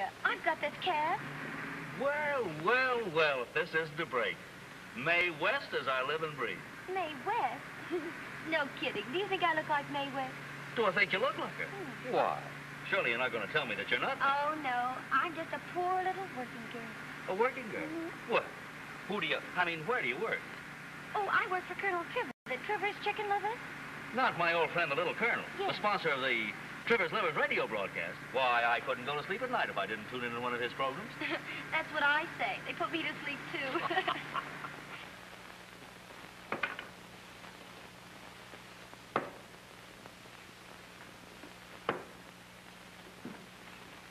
here. I've got this cab. Well, well, well, if this isn't a break. Mae West as I live and breathe. Mae West? no kidding. Do you think I look like Mae West? Do I think you look like her? Hmm. Why? Surely you're not going to tell me that you're not. Oh, no. I'm just a poor little working girl. A working girl? Mhm. What? Who do you, I mean, where do you work? Oh, I work for Colonel Trivers the Trivers Chicken Livers. Not my old friend, the Little Colonel, the sponsor of the Trivers Livers radio broadcast. Why, I couldn't go to sleep at night if I didn't tune into one of his programs. That's what I say. They put me to sleep, too.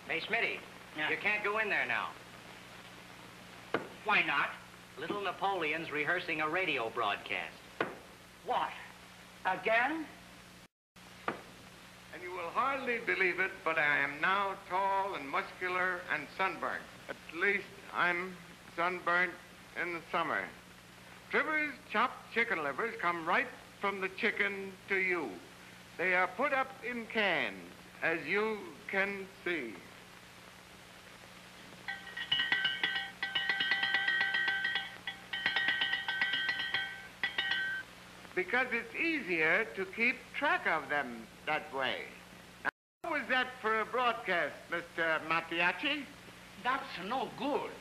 Hey, Smitty, Yeah. you can't go in there now. Why not? Little Napoleon's rehearsing a radio broadcast. What? Again? And you will hardly believe it, but I am now tall and muscular and sunburnt. At least I'm sunburnt in the summer. Trivers chopped chicken livers come right from the chicken to you. They are put up in cans, as you can see. Because it's easier to keep track of them that way. That for a broadcast, Mr. Mattiacci? That's no good.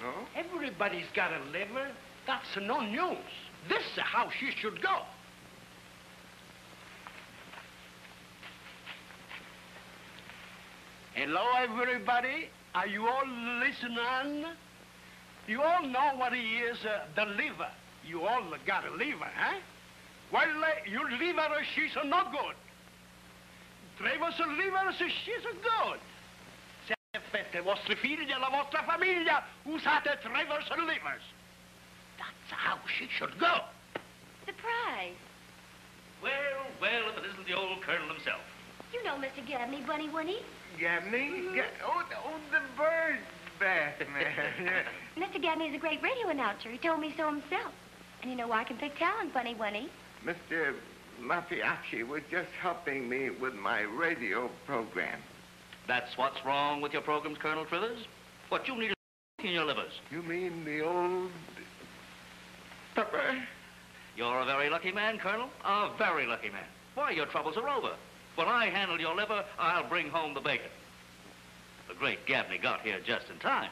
No? Everybody's got a liver. That's no news. This is how she should go. Hello, everybody. Are you all listening? You all know what he is, uh, the liver. You all got a liver, huh? Well, uh, your liver, she's uh, no good. Trevor's liver, she's uh, good. Se avete vostri figli e la vostra famiglia, usate Trevor's livers. That's how she should go. Surprise. Well, well, if it isn't the old Colonel himself. You know Mr. Gabney, Bunny Winnie. Gabney? Ga- oh, the- oh, the bird bath man. Mr. Gabney's a great radio announcer. He told me so himself. And you know I can pick talent, Bunny Winnie. Mr. Mattiacci was just helping me with my radio program. That's what's wrong with your programs, Colonel Trivers. What you need is in your livers. You mean the old pepper? You're a very lucky man, Colonel. A very lucky man. Why, your troubles are over. When I handle your liver, I'll bring home the bacon. The great Gabney got here just in time.